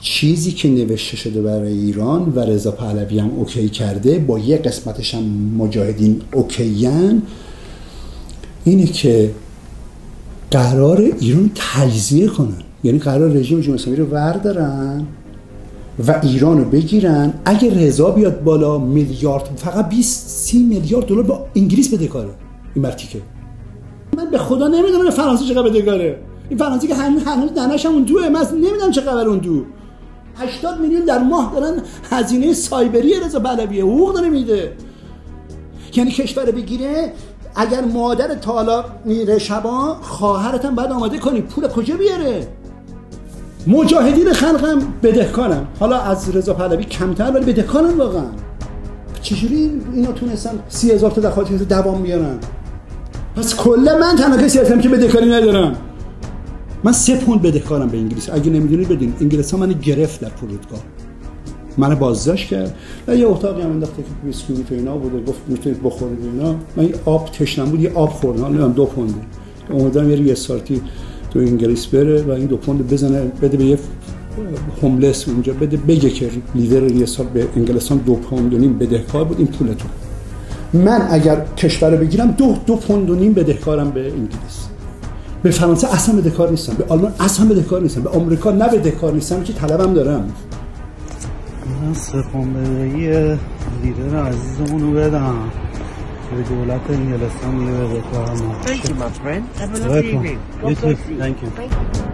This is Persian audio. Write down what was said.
چیزی که نوشته شده برای ایران و رضا پهلوی هم اوکی کرده با یه قسمتش هم مجاهدین اوکیین اینه که قرار ایران تجزیه کنن. یعنی قرار رژیم جمهوری اسلامی رو وردارن و ایران رو بگیرن. اگه رضا بیاد بالا میلیارد فقط 20 30 میلیارد دلار با انگلیس بده کاره. این مرتیکه من به خدا نمی‌دونم فرانسه چقدر بده این فرانسه که هنوز هنوز دانش هم اون دوه. من نمی‌دونم چه خبر اون دو. 80 میلیون در ماه دارن هزینه سایبری رضا پهلوی حقوق داره میده. یعنی کشور بگیره اگر مادر تالا میره شبا خواهرت هم باید آماده کنی پول کجا بیاره؟ مجاهدین خلقم بدهکارم حالا از رضا پهلوی کمتر ولی بدهکارم واقعا. چجوری اینا تونستن سی هزار تا دفعات دوام بیارن؟ پس کلا من تنها کسی هستم که بدهکاری ندارم. من سه پوند بدهکارم به انگلیس. اگه نمی‌دونید بدین. انگلیس ها من گرفت در فرودگاه. من بازداشت کرد. و یه اتاقی هم انداخته که بیسکویت و اینا بوده. گفت می‌تونید بخورید اینا. من یه آب تشنم بود. یه آب خوردم. نمی‌دونم دو پونده امیدوارم یه سارتی تو انگلیس بره و این دو پوند بزنه. بده به یه هوملس اونجا. بده بگه که لیدر یه به انگلستان دو پوند و نیم بدهکار بود. این پولتون من اگر کشور بگیرم دو دو پوند و نیم بدهکارم به انگلیس. به فرانسه اصلا بدهکار نیستم به آلمان اصلا بدهکار نیستم به آمریکا نه بدهکار نیستم که طلبم دارم من سخن بدهی لیدر عزیزمون رو بدم به دولت انگلستان یه بدهکارم Thank you, my friend. Have a lovely evening. God bless you. Thank you. Thank you.